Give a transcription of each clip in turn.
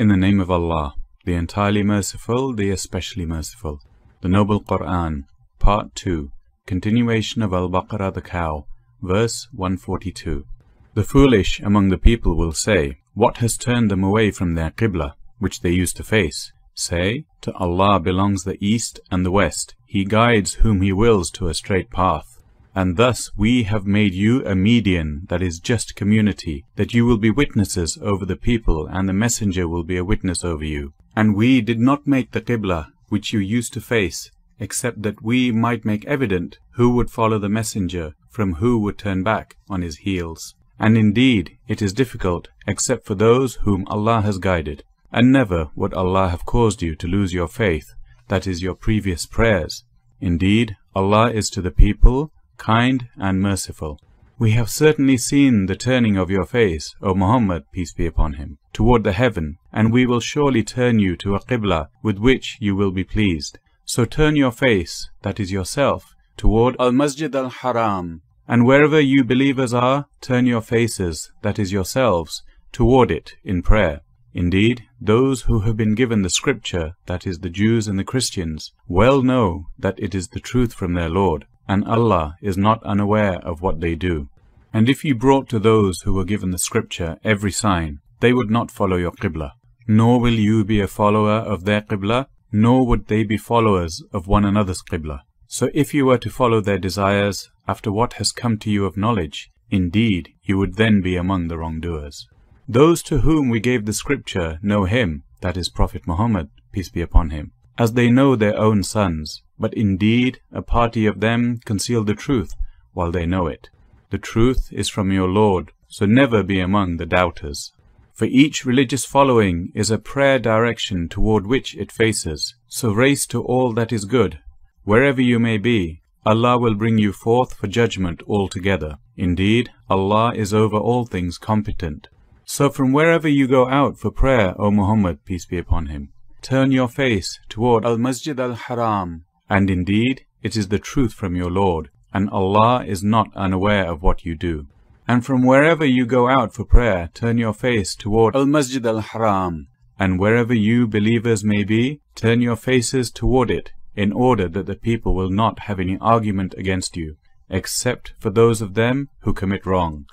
In the name of Allah, the entirely merciful, the especially merciful. The Noble Quran, Part 2, Continuation of Al-Baqarah the Cow, verse 142. The foolish among the people will say, What has turned them away from their Qibla, which they used to face? Say, To Allah belongs the East and the West. He guides whom He wills to a straight path. And thus we have made you a median, that is just community, that you will be witnesses over the people, and the messenger will be a witness over you. And we did not make the Qibla, which you used to face, except that we might make evident who would follow the messenger from who would turn back on his heels. And indeed, it is difficult, except for those whom Allah has guided. And never would Allah have caused you to lose your faith, that is your previous prayers. Indeed, Allah is to the people kind and merciful. We have certainly seen the turning of your face, O Muhammad, peace be upon him, toward the heaven, and we will surely turn you to a Qibla with which you will be pleased. So turn your face, that is yourself, toward Al-Masjid al-Haram, and wherever you believers are, turn your faces, that is yourselves, toward it in prayer. Indeed, those who have been given the scripture, that is the Jews and the Christians, well know that it is the truth from their Lord and Allah is not unaware of what they do. And if you brought to those who were given the scripture every sign, they would not follow your Qibla, nor will you be a follower of their Qibla, nor would they be followers of one another's Qibla. So if you were to follow their desires after what has come to you of knowledge, indeed you would then be among the wrongdoers. Those to whom we gave the scripture know him, that is Prophet Muhammad, peace be upon him, as they know their own sons, but indeed a party of them conceal the truth while they know it. The truth is from your Lord, so never be among the doubters. For each religious following is a prayer direction toward which it faces. So race to all that is good. Wherever you may be, Allah will bring you forth for judgment altogether. Indeed, Allah is over all things competent. So from wherever you go out for prayer, O Muhammad, peace be upon him, turn your face toward Al-Masjid al-Haram, and indeed, it is the truth from your Lord, and Allah is not unaware of what you do. And from wherever you go out for prayer, turn your face toward Al-Masjid al-Haram, and wherever you believers may be, turn your faces toward it, in order that the people will not have any argument against you, except for those of them who commit wrong.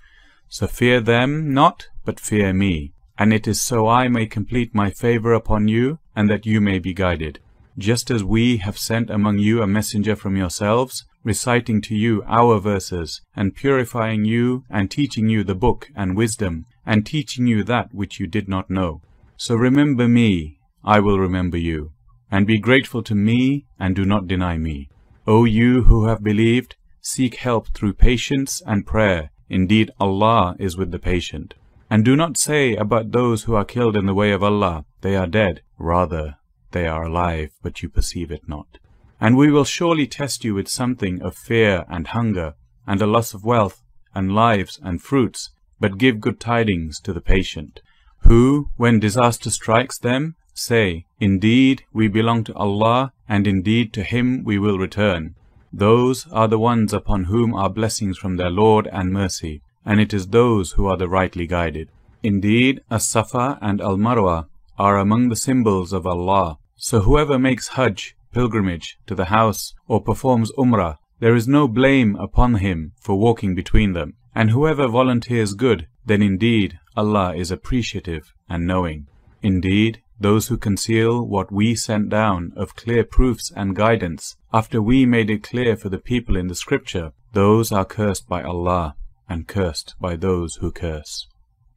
So fear them not, but fear me, and it is so I may complete my favor upon you, and that you may be guided just as we have sent among you a messenger from yourselves, reciting to you our verses, and purifying you, and teaching you the book and wisdom, and teaching you that which you did not know. So remember me, I will remember you, and be grateful to me, and do not deny me. O you who have believed, seek help through patience and prayer. Indeed, Allah is with the patient. And do not say about those who are killed in the way of Allah, they are dead. Rather, they are alive, but you perceive it not. And we will surely test you with something of fear and hunger, and a loss of wealth, and lives and fruits, but give good tidings to the patient, who, when disaster strikes them, say, Indeed, we belong to Allah, and indeed to Him we will return. Those are the ones upon whom are blessings from their Lord and mercy, and it is those who are the rightly guided. Indeed, As-Safa and Al-Marwa are among the symbols of Allah. So whoever makes Hajj, pilgrimage, to the house, or performs Umrah, there is no blame upon him for walking between them. And whoever volunteers good, then indeed Allah is appreciative and knowing. Indeed, those who conceal what we sent down of clear proofs and guidance, after we made it clear for the people in the scripture, those are cursed by Allah, and cursed by those who curse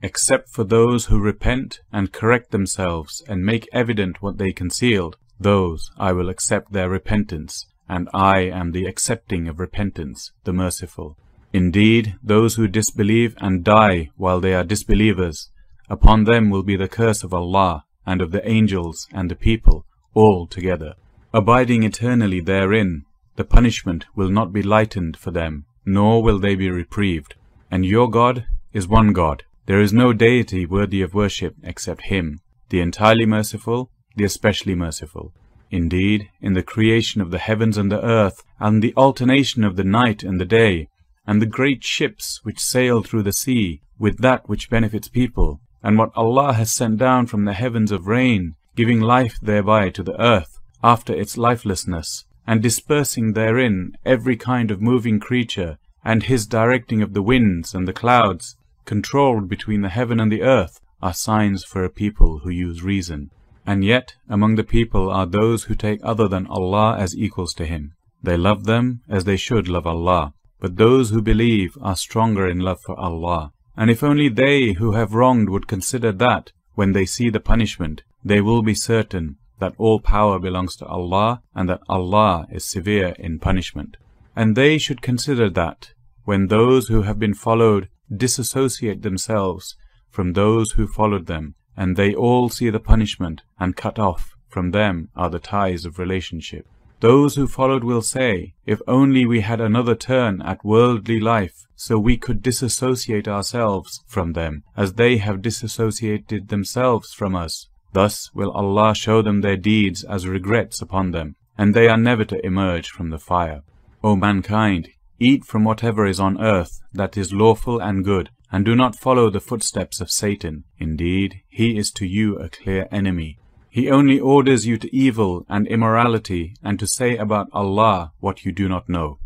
except for those who repent and correct themselves and make evident what they concealed, those I will accept their repentance, and I am the accepting of repentance, the merciful. Indeed, those who disbelieve and die while they are disbelievers, upon them will be the curse of Allah and of the angels and the people, all together. Abiding eternally therein, the punishment will not be lightened for them, nor will they be reprieved. And your God is one God, there is no deity worthy of worship except Him, the entirely merciful, the especially merciful. Indeed, in the creation of the heavens and the earth, and the alternation of the night and the day, and the great ships which sail through the sea, with that which benefits people, and what Allah has sent down from the heavens of rain, giving life thereby to the earth after its lifelessness, and dispersing therein every kind of moving creature, and his directing of the winds and the clouds, controlled between the heaven and the earth, are signs for a people who use reason. And yet among the people are those who take other than Allah as equals to Him. They love them as they should love Allah. But those who believe are stronger in love for Allah. And if only they who have wronged would consider that, when they see the punishment, they will be certain that all power belongs to Allah and that Allah is severe in punishment. And they should consider that, when those who have been followed disassociate themselves from those who followed them, and they all see the punishment, and cut off from them are the ties of relationship. Those who followed will say, If only we had another turn at worldly life, so we could disassociate ourselves from them, as they have disassociated themselves from us. Thus will Allah show them their deeds as regrets upon them, and they are never to emerge from the fire. O mankind, eat from whatever is on earth that is lawful and good, and do not follow the footsteps of Satan. Indeed, he is to you a clear enemy. He only orders you to evil and immorality, and to say about Allah what you do not know.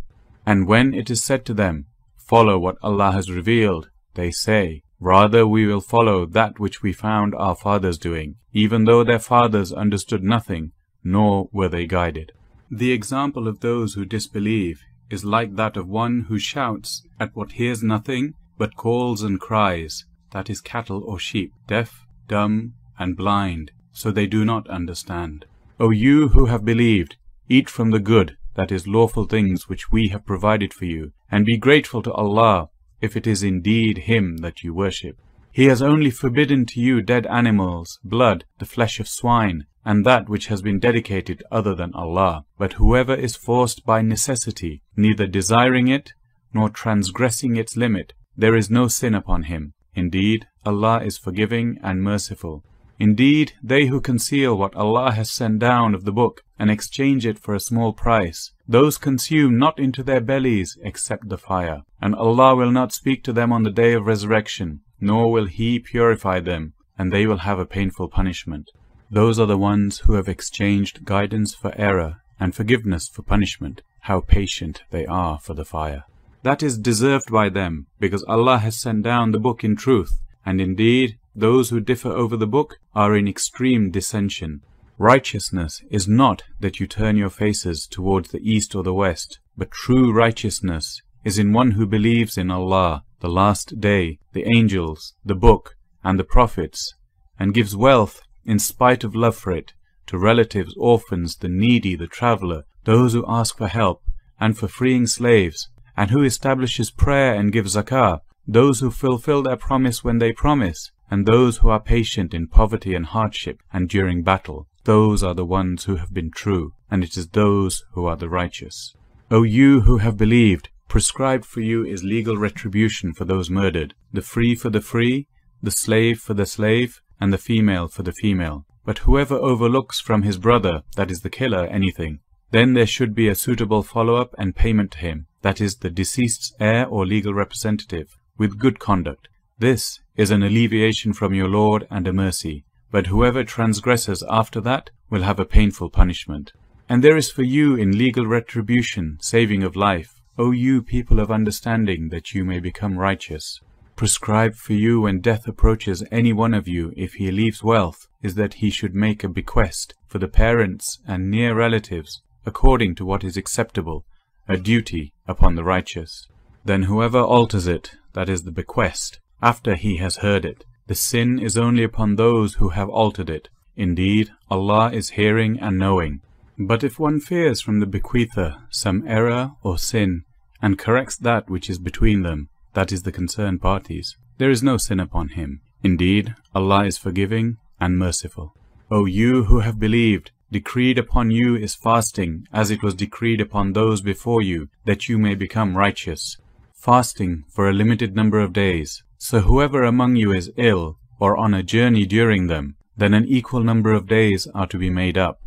And when it is said to them, Follow what Allah has revealed, they say, Rather we will follow that which we found our fathers doing, even though their fathers understood nothing, nor were they guided. The example of those who disbelieve is like that of one who shouts at what hears nothing, but calls and cries, that is cattle or sheep, deaf, dumb, and blind, so they do not understand. O you who have believed, eat from the good, that is lawful things which we have provided for you, and be grateful to Allah, if it is indeed Him that you worship. He has only forbidden to you dead animals, blood, the flesh of swine, and that which has been dedicated other than Allah. But whoever is forced by necessity, neither desiring it, nor transgressing its limit, there is no sin upon him. Indeed, Allah is forgiving and merciful. Indeed, they who conceal what Allah has sent down of the book, and exchange it for a small price, those consume not into their bellies except the fire. And Allah will not speak to them on the day of resurrection, nor will He purify them, and they will have a painful punishment. Those are the ones who have exchanged guidance for error, and forgiveness for punishment. How patient they are for the fire. That is deserved by them, because Allah has sent down the book in truth, and indeed those who differ over the book are in extreme dissension. Righteousness is not that you turn your faces towards the east or the west, but true righteousness is in one who believes in Allah, the last day, the angels, the book, and the prophets, and gives wealth in spite of love for it, to relatives, orphans, the needy, the traveller, those who ask for help, and for freeing slaves, and who establishes prayer and gives zakah, those who fulfill their promise when they promise, and those who are patient in poverty and hardship and during battle, those are the ones who have been true, and it is those who are the righteous. O you who have believed, prescribed for you is legal retribution for those murdered, the free for the free, the slave for the slave, and the female for the female. But whoever overlooks from his brother, that is the killer, anything, then there should be a suitable follow-up and payment to him, that is the deceased's heir or legal representative, with good conduct. This is an alleviation from your Lord and a mercy, but whoever transgresses after that will have a painful punishment. And there is for you in legal retribution saving of life, O you people of understanding, that you may become righteous. Prescribed for you when death approaches any one of you, if he leaves wealth, is that he should make a bequest for the parents and near relatives, according to what is acceptable, a duty upon the righteous. Then whoever alters it, that is the bequest, after he has heard it, the sin is only upon those who have altered it. Indeed, Allah is hearing and knowing. But if one fears from the bequeather some error or sin, and corrects that which is between them, that is the concerned parties, there is no sin upon him. Indeed, Allah is forgiving and merciful. O you who have believed, decreed upon you is fasting, as it was decreed upon those before you, that you may become righteous. Fasting for a limited number of days. So whoever among you is ill, or on a journey during them, then an equal number of days are to be made up.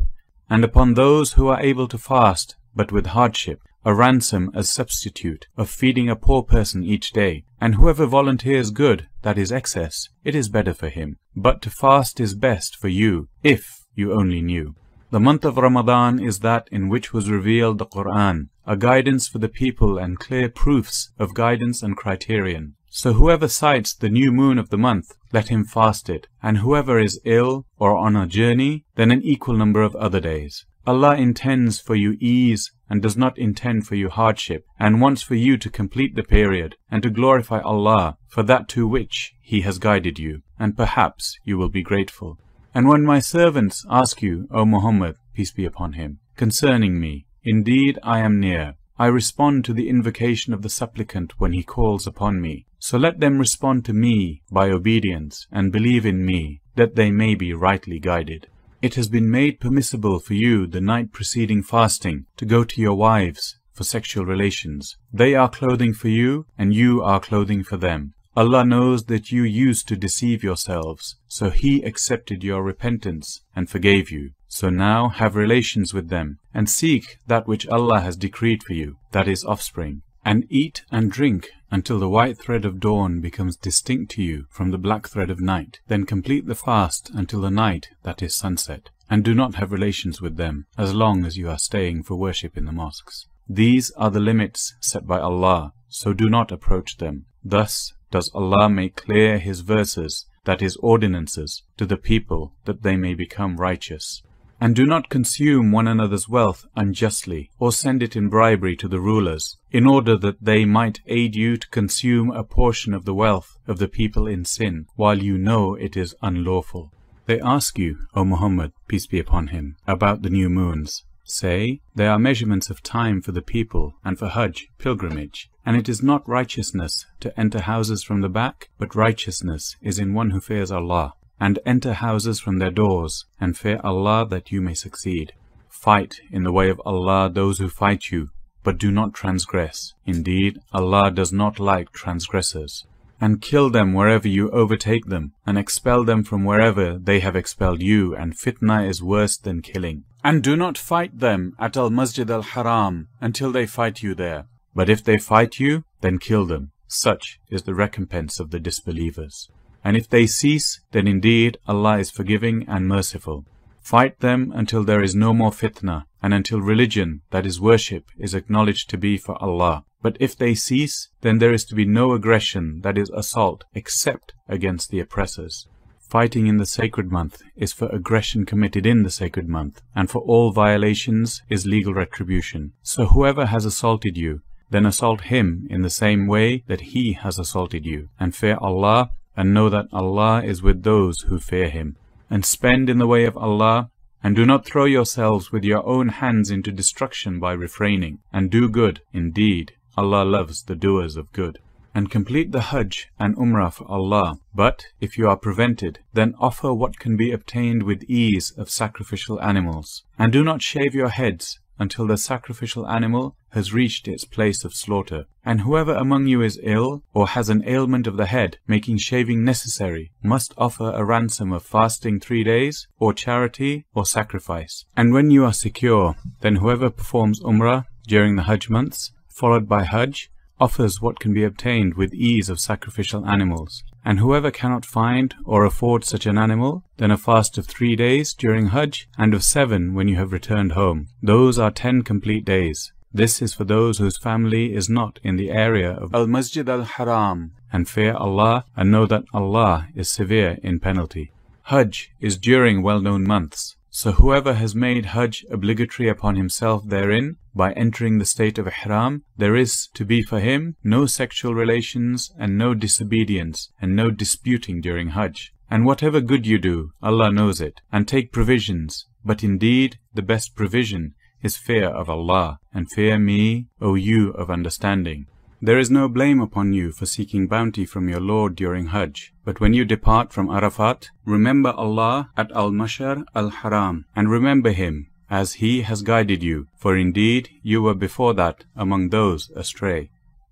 And upon those who are able to fast, but with hardship, a ransom as substitute of feeding a poor person each day. And whoever volunteers good, that is excess, it is better for him. But to fast is best for you, if you only knew. The month of Ramadan is that in which was revealed the Quran, a guidance for the people and clear proofs of guidance and criterion. So whoever sights the new moon of the month, let him fast it, and whoever is ill or on a journey, then an equal number of other days. Allah intends for you ease and does not intend for you hardship, and wants for you to complete the period, and to glorify Allah for that to which He has guided you, and perhaps you will be grateful. And when my servants ask you, O Muhammad, peace be upon him, concerning me, indeed I am near. I respond to the invocation of the supplicant when he calls upon me. So let them respond to me by obedience, and believe in me, that they may be rightly guided. It has been made permissible for you the night preceding fasting to go to your wives for sexual relations. They are clothing for you, and you are clothing for them. Allah knows that you used to deceive yourselves, so He accepted your repentance and forgave you. So now have relations with them, and seek that which Allah has decreed for you, that is offspring. And eat and drink until the white thread of dawn becomes distinct to you from the black thread of night. Then complete the fast until the night, that is sunset. And do not have relations with them, as long as you are staying for worship in the mosques. These are the limits set by Allah, so do not approach them. Thus does Allah make clear His verses, that is ordinances, to the people, that they may become righteous. And do not consume one another's wealth unjustly, or send it in bribery to the rulers, in order that they might aid you to consume a portion of the wealth of the people in sin, while you know it is unlawful. They ask you, O Muhammad, peace be upon him, about the new moons. Say, they are measurements of time for the people and for Hajj, pilgrimage. And it is not righteousness to enter houses from the back, but righteousness is in one who fears Allah. And enter houses from their doors, and fear Allah that you may succeed. Fight in the way of Allah those who fight you, but do not transgress. Indeed, Allah does not like transgressors. And kill them wherever you overtake them, and expel them from wherever they have expelled you, and fitna is worse than killing. And do not fight them at Al Masjid al Haram until they fight you there. But if they fight you, then kill them. Such is the recompense of the disbelievers. And if they cease, then indeed Allah is forgiving and merciful. Fight them until there is no more fitna, and until religion, that is worship, is acknowledged to be for Allah. But if they cease, then there is to be no aggression, that is assault, except against the oppressors. Fighting in the sacred month is for aggression committed in the sacred month, and for all violations is legal retribution. So whoever has assaulted you, then assault him in the same way that he has assaulted you, and fear Allah, and know that Allah is with those who fear Him. And spend in the way of Allah, and do not throw yourselves with your own hands into destruction by refraining, and do good. Indeed, Allah loves the doers of good and complete the Hajj and Umrah for Allah. But if you are prevented, then offer what can be obtained with ease of sacrificial animals. And do not shave your heads until the sacrificial animal has reached its place of slaughter. And whoever among you is ill, or has an ailment of the head, making shaving necessary, must offer a ransom of fasting three days, or charity, or sacrifice. And when you are secure, then whoever performs Umrah during the Hajj months, followed by Hajj, offers what can be obtained with ease of sacrificial animals. And whoever cannot find or afford such an animal, then a fast of three days during Hajj, and of seven when you have returned home. Those are ten complete days. This is for those whose family is not in the area of Al Masjid al Haram, and fear Allah and know that Allah is severe in penalty. Hajj is during well known months. So whoever has made Hajj obligatory upon himself therein, by entering the state of Ihram, there is to be for him no sexual relations and no disobedience and no disputing during Hajj. And whatever good you do, Allah knows it, and take provisions. But indeed, the best provision is fear of Allah, and fear me, O you of understanding. There is no blame upon you for seeking bounty from your Lord during Hajj. But when you depart from Arafat, remember Allah at Al-Mashar Al-Haram, and remember Him as He has guided you, for indeed you were before that among those astray.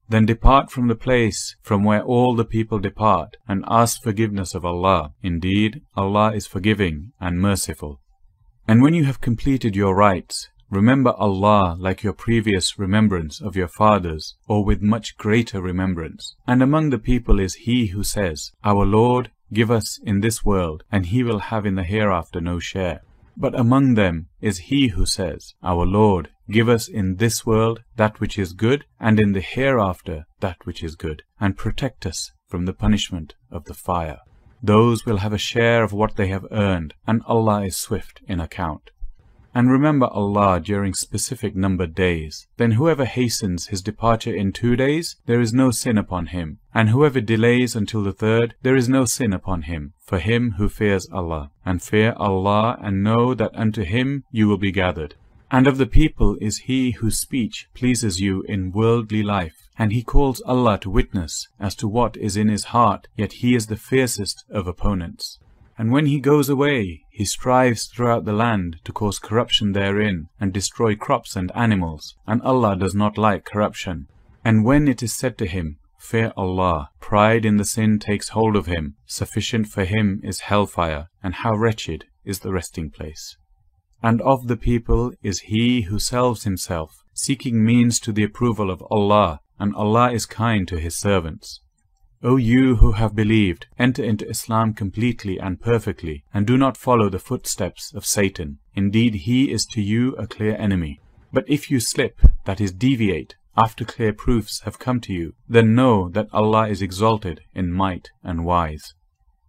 Then depart from the place from where all the people depart, and ask forgiveness of Allah. Indeed, Allah is forgiving and merciful. And when you have completed your rites, remember Allah like your previous remembrance of your fathers, or with much greater remembrance. And among the people is he who says, Our Lord, give us in this world, and he will have in the hereafter no share. But among them is he who says, Our Lord, give us in this world that which is good, and in the hereafter that which is good, and protect us from the punishment of the fire. Those will have a share of what they have earned, and Allah is swift in account. And remember Allah during specific numbered days. Then whoever hastens his departure in two days, there is no sin upon him. And whoever delays until the third, there is no sin upon him, for him who fears Allah. And fear Allah, and know that unto him you will be gathered. And of the people is he whose speech pleases you in worldly life, and he calls Allah to witness as to what is in his heart, yet he is the fiercest of opponents. And when he goes away, he strives throughout the land to cause corruption therein, and destroy crops and animals, and Allah does not like corruption. And when it is said to him, Fear Allah, pride in the sin takes hold of him, sufficient for him is hellfire, and how wretched is the resting place. And of the people is he who sells himself, seeking means to the approval of Allah, and Allah is kind to His servants. O you who have believed, enter into Islam completely and perfectly, and do not follow the footsteps of Satan. Indeed, he is to you a clear enemy. But if you slip, that is deviate, after clear proofs have come to you, then know that Allah is exalted in might and wise.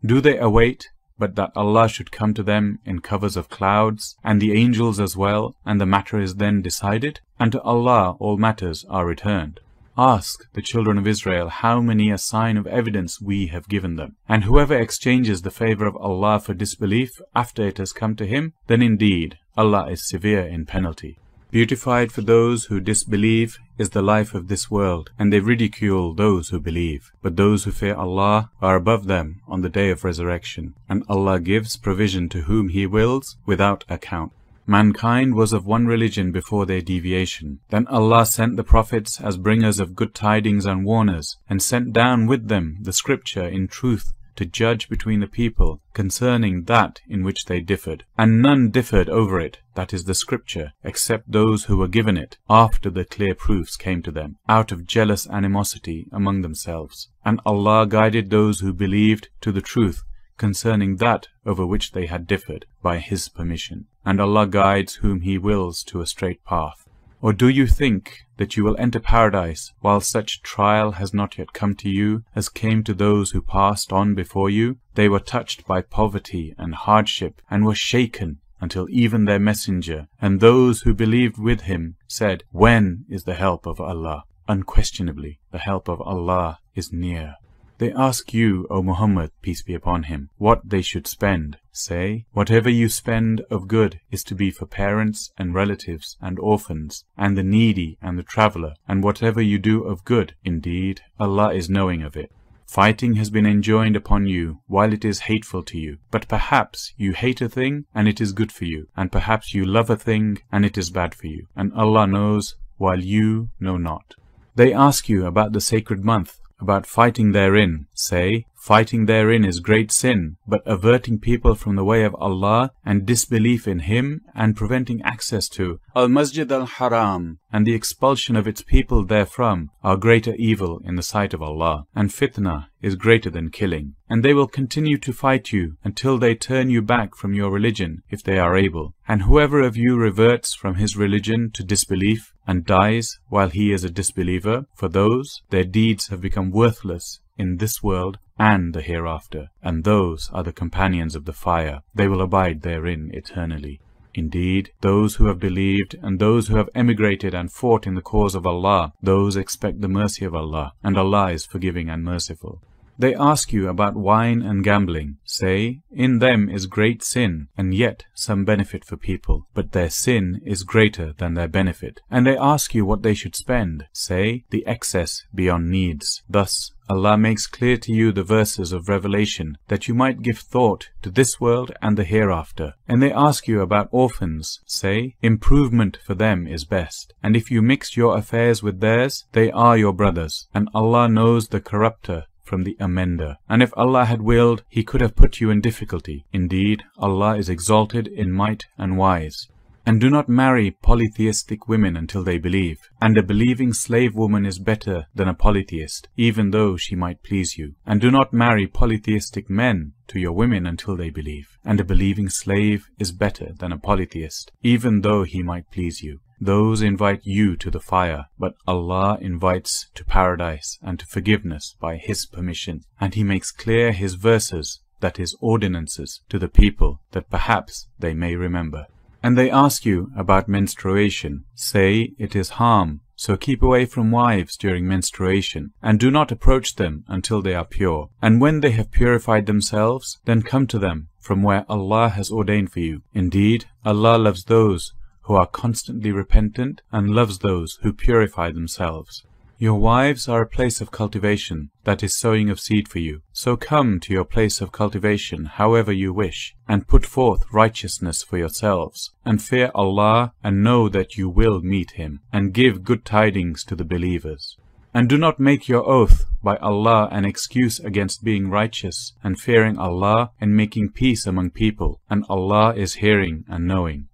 Do they await but that Allah should come to them in covers of clouds, and the angels as well, and the matter is then decided? And to Allah all matters are returned. Ask the children of Israel how many a sign of evidence we have given them. And whoever exchanges the favor of Allah for disbelief after it has come to him, then indeed Allah is severe in penalty. Beautified for those who disbelieve is the life of this world, and they ridicule those who believe. But those who fear Allah are above them on the day of resurrection, and Allah gives provision to whom He wills without account. Mankind was of one religion before their deviation. Then Allah sent the prophets as bringers of good tidings and warners, and sent down with them the scripture in truth to judge between the people concerning that in which they differed. And none differed over it, that is the scripture, except those who were given it, after the clear proofs came to them, out of jealous animosity among themselves. And Allah guided those who believed to the truth concerning that over which they had differed, by His permission. And Allah guides whom He wills to a straight path. Or do you think that you will enter paradise while such trial has not yet come to you as came to those who passed on before you? They were touched by poverty and hardship and were shaken until even their messenger and those who believed with him said, When is the help of Allah? Unquestionably, the help of Allah is near. They ask you, O Muhammad, peace be upon him, what they should spend. Say, whatever you spend of good is to be for parents and relatives and orphans, and the needy and the traveller, and whatever you do of good, indeed, Allah is knowing of it. Fighting has been enjoined upon you while it is hateful to you. But perhaps you hate a thing and it is good for you, and perhaps you love a thing and it is bad for you. And Allah knows while you know not. They ask you about the sacred month about fighting therein, say, fighting therein is great sin, but averting people from the way of Allah and disbelief in Him and preventing access to Al-Masjid al-Haram and the expulsion of its people therefrom are greater evil in the sight of Allah, and fitna is greater than killing. And they will continue to fight you until they turn you back from your religion if they are able. And whoever of you reverts from his religion to disbelief and dies while he is a disbeliever, for those their deeds have become worthless in this world and the hereafter, and those are the companions of the fire. They will abide therein eternally. Indeed, those who have believed and those who have emigrated and fought in the cause of Allah, those expect the mercy of Allah, and Allah is forgiving and merciful. They ask you about wine and gambling. Say, in them is great sin, and yet some benefit for people, but their sin is greater than their benefit. And they ask you what they should spend. Say, the excess beyond needs. Thus, Allah makes clear to you the verses of revelation that you might give thought to this world and the hereafter. And they ask you about orphans. Say, improvement for them is best. And if you mix your affairs with theirs, they are your brothers. And Allah knows the corrupter from the amender. And if Allah had willed, He could have put you in difficulty. Indeed, Allah is exalted in might and wise. And do not marry polytheistic women until they believe. And a believing slave woman is better than a polytheist, even though she might please you. And do not marry polytheistic men to your women until they believe. And a believing slave is better than a polytheist, even though he might please you. Those invite you to the fire, but Allah invites to paradise and to forgiveness by His permission. And He makes clear His verses, that His ordinances, to the people, that perhaps they may remember. And they ask you about menstruation. Say it is harm, so keep away from wives during menstruation, and do not approach them until they are pure. And when they have purified themselves, then come to them from where Allah has ordained for you. Indeed, Allah loves those who are constantly repentant and loves those who purify themselves. Your wives are a place of cultivation, that is sowing of seed for you. So come to your place of cultivation however you wish, and put forth righteousness for yourselves, and fear Allah, and know that you will meet Him, and give good tidings to the believers. And do not make your oath by Allah an excuse against being righteous, and fearing Allah, and making peace among people, and Allah is hearing and knowing.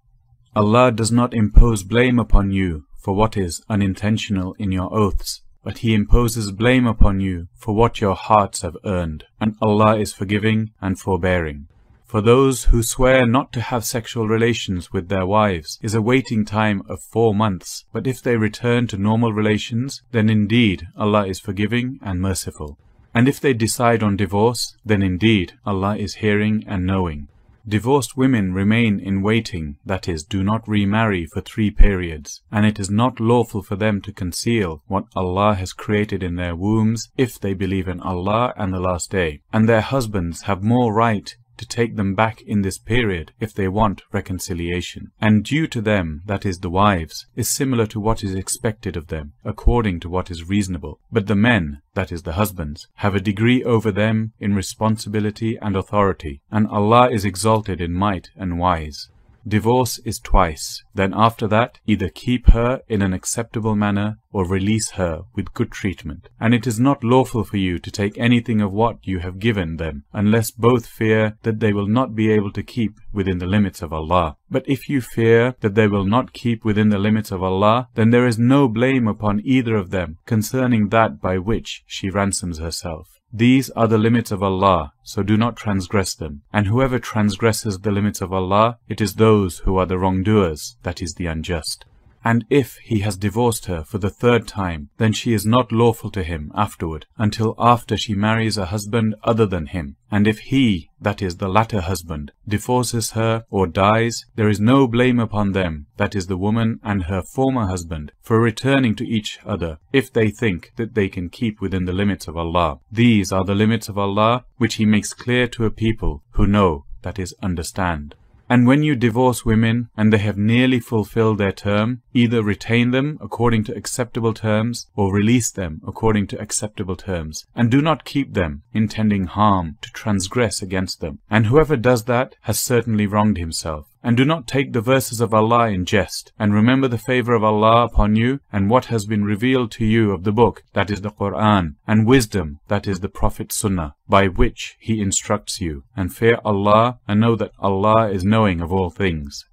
Allah does not impose blame upon you for what is unintentional in your oaths, but He imposes blame upon you for what your hearts have earned, and Allah is forgiving and forbearing. For those who swear not to have sexual relations with their wives is a waiting time of four months, but if they return to normal relations, then indeed Allah is forgiving and merciful. And if they decide on divorce, then indeed Allah is hearing and knowing. Divorced women remain in waiting, that is, do not remarry for three periods, and it is not lawful for them to conceal what Allah has created in their wombs if they believe in Allah and the Last Day. And their husbands have more right to take them back in this period if they want reconciliation. And due to them, that is the wives, is similar to what is expected of them, according to what is reasonable. But the men, that is the husbands, have a degree over them in responsibility and authority, and Allah is exalted in might and wise. Divorce is twice. Then after that, either keep her in an acceptable manner or release her with good treatment. And it is not lawful for you to take anything of what you have given them, unless both fear that they will not be able to keep within the limits of Allah. But if you fear that they will not keep within the limits of Allah, then there is no blame upon either of them concerning that by which she ransoms herself. These are the limits of Allah, so do not transgress them. And whoever transgresses the limits of Allah, it is those who are the wrongdoers, that is the unjust. And if he has divorced her for the third time, then she is not lawful to him afterward, until after she marries a husband other than him. And if he, that is the latter husband, divorces her or dies, there is no blame upon them, that is the woman and her former husband, for returning to each other, if they think that they can keep within the limits of Allah. These are the limits of Allah, which He makes clear to a people who know, that is, understand. And when you divorce women and they have nearly fulfilled their term, either retain them according to acceptable terms or release them according to acceptable terms, and do not keep them, intending harm to transgress against them. And whoever does that has certainly wronged himself. And do not take the verses of Allah in jest, and remember the favor of Allah upon you, and what has been revealed to you of the book, that is the Quran, and wisdom, that is the Prophet's Sunnah, by which he instructs you. And fear Allah, and know that Allah is knowing of all things.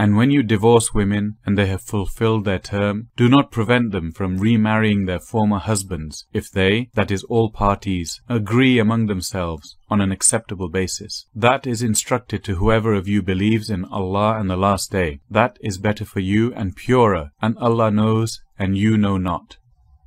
And when you divorce women and they have fulfilled their term, do not prevent them from remarrying their former husbands if they, that is all parties, agree among themselves on an acceptable basis. That is instructed to whoever of you believes in Allah and the Last Day. That is better for you and purer, and Allah knows and you know not.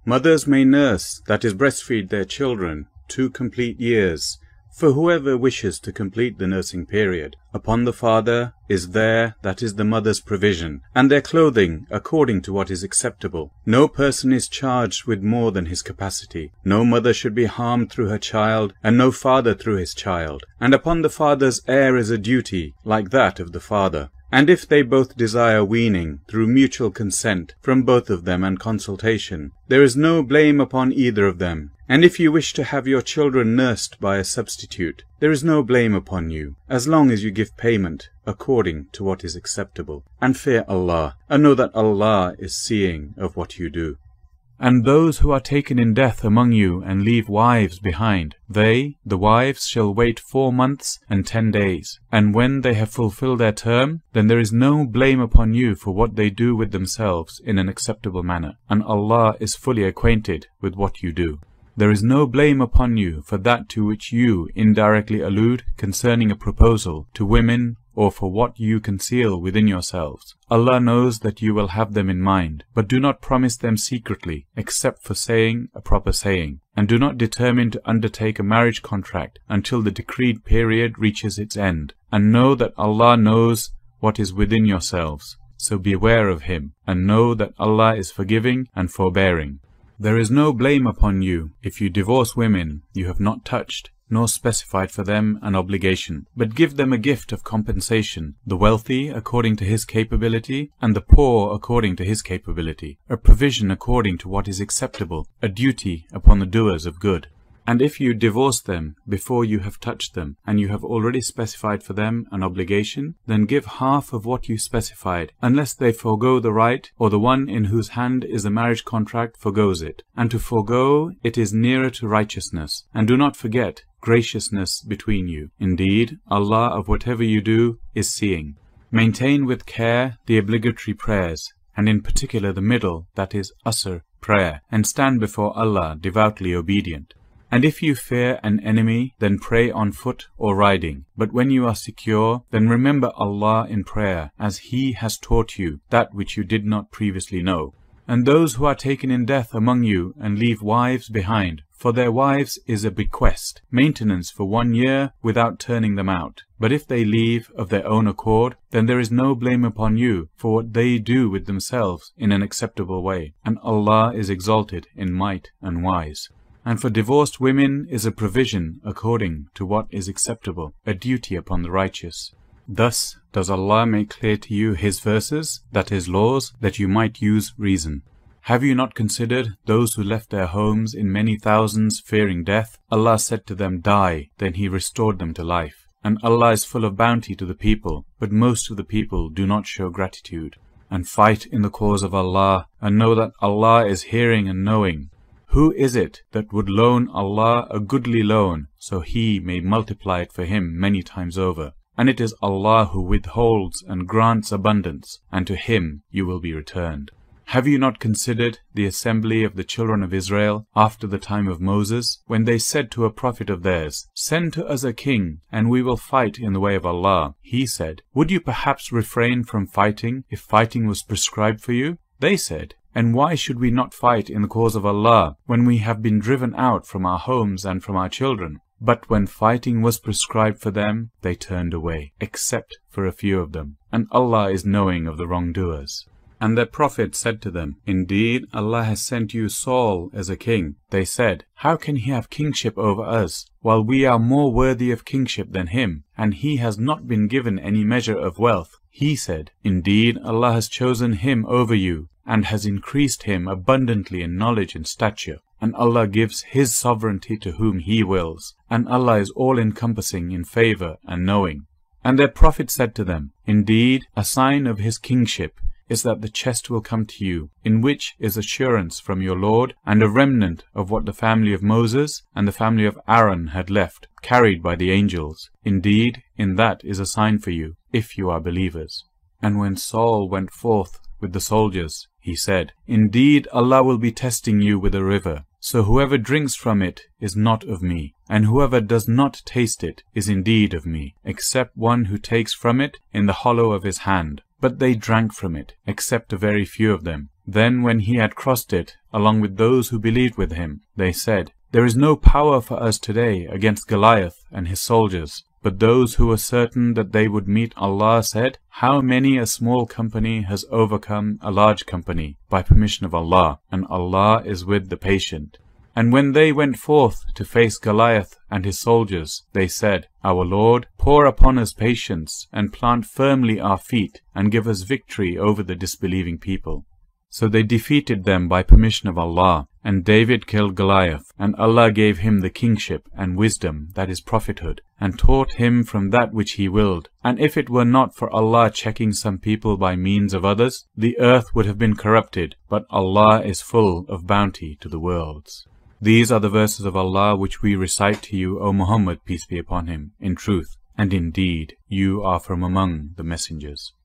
Mothers may nurse, that is breastfeed their children, two complete years, for whoever wishes to complete the nursing period. Upon the father is there, that is the mother's provision, and their clothing according to what is acceptable. No person is charged with more than his capacity. No mother should be harmed through her child, and no father through his child. And upon the father's heir is a duty, like that of the father. And if they both desire weaning, through mutual consent from both of them and consultation, there is no blame upon either of them. And if you wish to have your children nursed by a substitute, there is no blame upon you, as long as you give payment according to what is acceptable. And fear Allah, and know that Allah is seeing of what you do. And those who are taken in death among you and leave wives behind, they, the wives, shall wait four months and ten days. And when they have fulfilled their term, then there is no blame upon you for what they do with themselves in an acceptable manner. And Allah is fully acquainted with what you do. There is no blame upon you for that to which you indirectly allude concerning a proposal to women or for what you conceal within yourselves. Allah knows that you will have them in mind, but do not promise them secretly, except for saying a proper saying, and do not determine to undertake a marriage contract until the decreed period reaches its end, and know that Allah knows what is within yourselves. So beware of Him, and know that Allah is forgiving and forbearing. There is no blame upon you. If you divorce women you have not touched, nor specified for them an obligation, but give them a gift of compensation, the wealthy according to his capability, and the poor according to his capability, a provision according to what is acceptable, a duty upon the doers of good. And if you divorce them before you have touched them, and you have already specified for them an obligation, then give half of what you specified, unless they forego the right, or the one in whose hand is the marriage contract forgoes it. And to forego it is nearer to righteousness. And do not forget graciousness between you. Indeed, Allah of whatever you do is seeing. Maintain with care the obligatory prayers, and in particular the middle, that is, Asr prayer, and stand before Allah devoutly obedient. And if you fear an enemy, then pray on foot or riding. But when you are secure, then remember Allah in prayer, as He has taught you that which you did not previously know. And those who are taken in death among you and leave wives behind, for their wives is a bequest, maintenance for one year without turning them out. But if they leave of their own accord, then there is no blame upon you for what they do with themselves in an acceptable way. And Allah is exalted in might and wise. And for divorced women is a provision according to what is acceptable, a duty upon the righteous. Thus does Allah make clear to you His verses, that is laws, that you might use reason. Have you not considered those who left their homes in many thousands fearing death? Allah said to them, Die, then He restored them to life. And Allah is full of bounty to the people, but most of the people do not show gratitude. And fight in the cause of Allah, and know that Allah is hearing and knowing. Who is it that would loan Allah a goodly loan, so He may multiply it for him many times over? And it is Allah who withholds and grants abundance, and to Him you will be returned. Have you not considered the assembly of the children of Israel after the time of Moses, when they said to a prophet of theirs, Send to us a king, and we will fight in the way of Allah? He said, Would you perhaps refrain from fighting if fighting was prescribed for you? They said, and why should we not fight in the cause of Allah when we have been driven out from our homes and from our children? But when fighting was prescribed for them, they turned away, except for a few of them. And Allah is knowing of the wrongdoers. And their prophet said to them, Indeed, Allah has sent you Saul as a king. They said, How can he have kingship over us, while we are more worthy of kingship than him, and he has not been given any measure of wealth? He said, Indeed, Allah has chosen him over you, and has increased him abundantly in knowledge and stature. And Allah gives His sovereignty to whom He wills, and Allah is all-encompassing in favor and knowing. And their prophet said to them, Indeed, a sign of His kingship is that the chest will come to you, in which is assurance from your Lord, and a remnant of what the family of Moses and the family of Aaron had left, carried by the angels. Indeed, in that is a sign for you, if you are believers. And when Saul went forth with the soldiers, he said, Indeed, Allah will be testing you with a river. So whoever drinks from it is not of me, and whoever does not taste it is indeed of me, except one who takes from it in the hollow of his hand. But they drank from it, except a very few of them. Then when he had crossed it, along with those who believed with him, they said, There is no power for us today against Goliath and his soldiers. But those who were certain that they would meet Allah said, How many a small company has overcome a large company by permission of Allah, and Allah is with the patient. And when they went forth to face Goliath and his soldiers, they said, Our Lord, pour upon us patience, and plant firmly our feet, and give us victory over the disbelieving people. So they defeated them by permission of Allah, and David killed Goliath, and Allah gave him the kingship and wisdom, that is prophethood, and taught him from that which he willed. And if it were not for Allah checking some people by means of others, the earth would have been corrupted, but Allah is full of bounty to the worlds. These are the verses of Allah which we recite to you, O Muhammad, peace be upon him, in truth, and indeed you are from among the messengers.